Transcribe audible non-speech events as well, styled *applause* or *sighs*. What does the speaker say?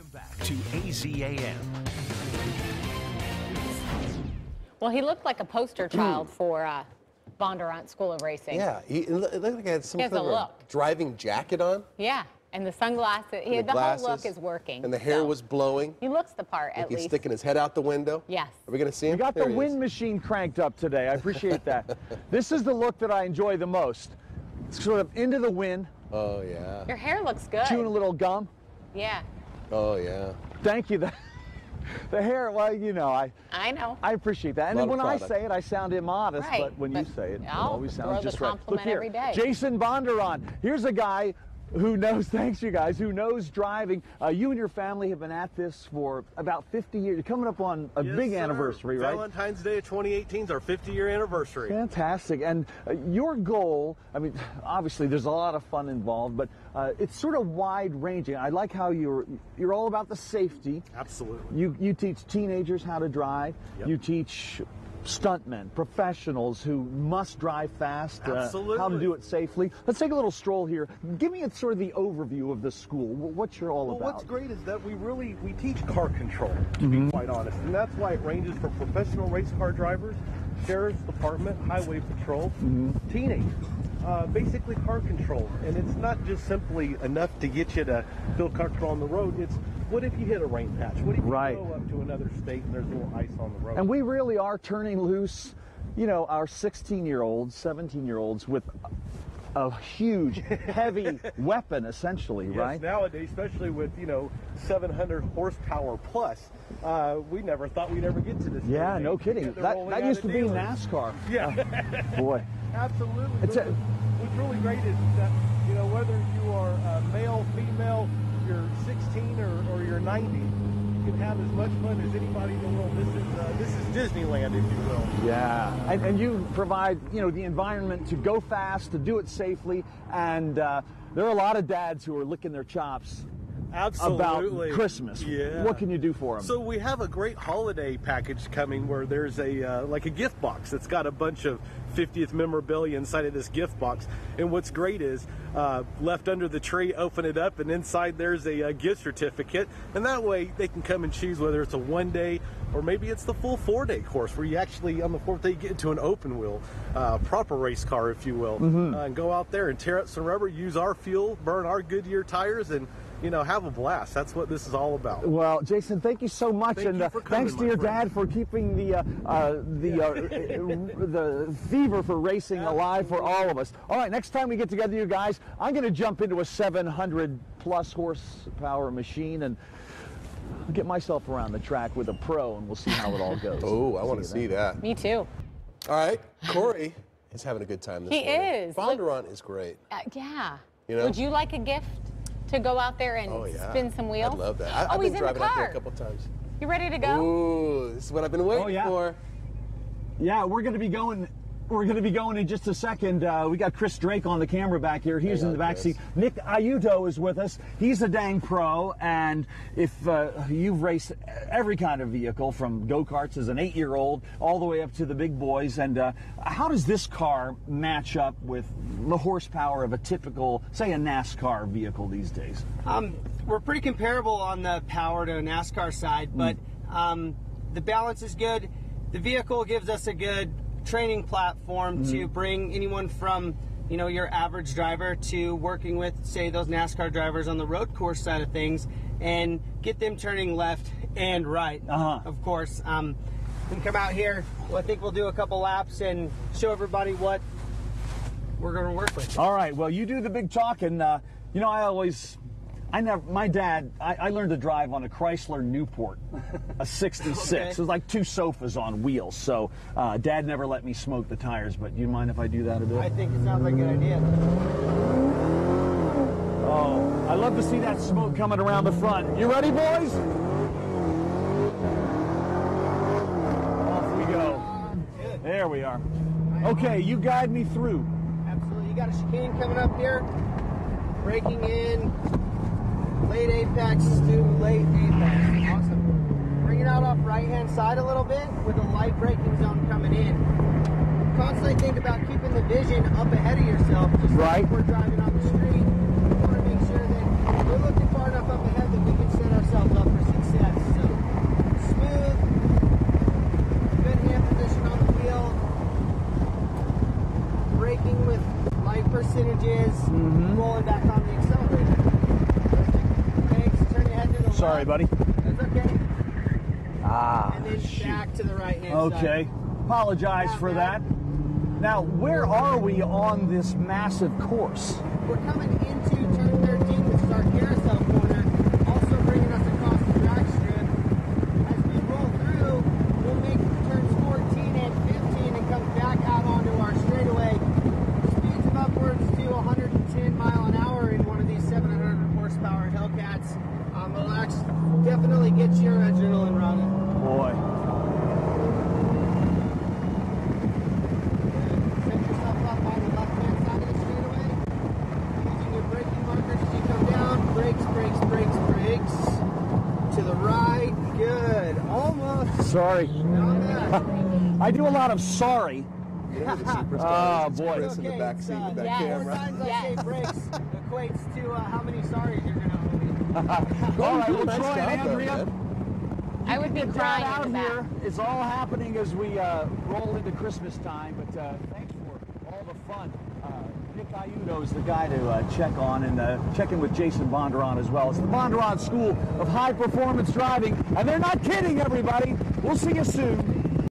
Welcome back to AZAM. Well, he looked like a poster child for uh, Bondurant School of Racing. Yeah, he, it looked like he had some He kind a of look. driving jacket on. Yeah, and the sunglasses. He, and the, glasses, whole look is working. And the hair so was blowing. He looks the part Like at he's least. sticking his head out the window. Yes. Are we going to see him? You got There the he is. wind machine cranked up today. I appreciate that. *laughs* this is the look that I enjoy the most. Sort of into the wind, Oh, yeah. Your hair looks good. chewing a little gum. Yeah, Oh, yeah. Thank you. *laughs* The, the hair, well, you know, I, I know. I appreciate that. And then when I say it, I sound immodest, Right, but when you say it, it I'll always throw sounds just right. Look here, every day. Jason Bondurant. Here's a guy who knows, *laughs* thanks you guys, who knows driving. Uh, you and your family have been at this for about 50 years. You're coming up on a Yes, big sir. anniversary, right? Valentine's Day of 2018 is our 50 year anniversary. Fantastic. And uh, your goal, I mean, *sighs* obviously there's a lot of fun involved, but uh, it's sort of wide ranging. I like how you're you're all about the safety. Absolutely. You you teach teenagers how to drive. Yep. You teach stuntmen, professionals who must drive fast, uh, how to do it safely. Let's take a little stroll here. Give me a, sort of the overview of the school, wh- what you're all Well, about. what's great is that we really we teach car control, to Mm-hmm. be quite honest, and that's why it ranges from professional race car drivers, sheriff's department, highway patrol, Mm-hmm. teenagers. Uh, basically car control, and it's not just simply enough to get you to feel comfortable on the road. It's what if you hit a rain patch? What if you Right. go up to another state and there's a little ice on the road? And we really are turning loose, you know, our 16 year olds, 17 year olds with a huge, *laughs* heavy weapon, essentially, Yes, right? nowadays, especially with you know 700 horsepower plus, uh, we never thought we'd ever get to this. Yeah, no kidding. That, that used to be. NASCAR. Yeah, Boy. Absolutely. It's a- what's really great is that you know whether you are uh, male, female, you're 16 or, or you're 90, you can have as much fun as anybody in the world. This is uh, this is Disneyland, if you will. Yeah, and, and you provide, you know, the environment to go fast, to do it safely, and uh, there are a lot of dads who are licking their chops Absolutely. about Christmas. Yeah. What can you do for them? So we have a great holiday package coming where there's a uh, like a gift box that's got a bunch of 50th memorabilia inside of this gift box. And what's great is uh, left under the tree, open it up, and inside there's a, uh gift certificate. And that way they can come and choose whether it's a one day or maybe it's the full four day course where you actually on the fourth day get into an open wheel, uh, proper race car, if you will, uh, and go out there and tear up some rubber, use our fuel, burn our Goodyear tires, and you know have a blast. That's what this is all about. Well, Jason, thank you so much, Thank and you uh, for coming, thanks to your friend. dad for keeping the uh, uh, the uh, the fever for racing alive for all of us. All right, next time we get together, you guys, I'm going to jump into a 700 plus horsepower machine and. I'll get myself around the track with a pro, and we'll see how it all goes. *laughs* Oh, I want to see that. Me too. All right, Cory is having a good time this He morning. is. Look- Bondurant is great. Uh, yeah. You know? Would you like a gift to go out there and Oh, yeah. spin some wheels? I love that. I, oh, I've he's been in the driving out there a couple times. You ready to go? Ooh, this is what I've been oh, waiting Oh, yeah. for. Yeah, we're going to be going. We're going to be going in just a second. Uh, we got Chris Drake on the camera back here. He's Hang in the back Chris. seat. Nick Ayuto is with us. He's a dang pro, and if uh, you've raced every kind of vehicle, from go karts as an eight-year-old all the way up to the big boys, and uh, how does this car match up with the horsepower of a typical, say, a NASCAR vehicle these days? Um, we're pretty comparable on the power to a NASCAR side, but um, the balance is good. The vehicle gives us a good training platform to bring anyone from you know your average driver to working with say those NASCAR drivers on the road course side of things and get them turning left and right. Uh-huh. Of course, um, we can come out here. Well, I think we'll do a couple laps and show everybody what we're going to work with. All right. Well, you do the big talking. Uh, you know, I always, I never. My dad, I, I learned to drive on a Chrysler Newport, a '66. *laughs* Okay. It was like two sofas on wheels. So, uh, Dad never let me smoke the tires. But you mind if I do that a bit? I think it sounds like a good idea. Oh, I love to see that smoke coming around the front. You ready, boys? Off we go. There we are. Okay, you guide me through. Absolutely. You got a chicane coming up here. Braking in. Late apex to late apex. Awesome. Bring it out off right hand side a little bit with a light braking zone coming in. Constantly think about keeping the vision up ahead of yourself. Just right. Like we're driving on the street. We want to make sure that we're looking far enough up ahead that we can set ourselves up for success. So smooth, good hand position on the wheel, braking with light percentages, mm -hmm. rolling back on the accelerator. Sorry, buddy. That's okay. Ah, And then shoot. back to the right hand Okay. Apologize Not for bad. that. Now, where are we on this massive course? We're coming into turn 13, which is our carousel corner, also bringing us across the drag strip. As we roll through, we'll make turns 14 and 15 and come back out onto our straightaway. Speeds of upwards to 110 mile an hour in one of these 700 horsepower Hellcats. Um, it'll actually definitely get your adrenaline running. Boy. Set yourself up on the left-hand side of the straightaway. Using your braking markers as you come down. Brakes, brakes, brakes, brakes. To the right. Good. Almost. Sorry. *laughs* I do a lot of sorry. You *laughs* know, Oh, it's *laughs* boy. Chris in the back seat uh, with that yes. Four camera. times I Yes. say brakes equates to uh, how many sorries you're going to owe me. All right, well, did Troy and job, though, Andrea. I would be get crying out in the of back. here. It's all happening as we uh, roll into Christmas time, but uh, thanks for all the fun. Uh, Nick Ayudo is the guy to uh, check on and uh, check in with Jason Bondurant as well. It's the Bondurant School of High Performance Driving, and they're not kidding, everybody. We'll see you soon.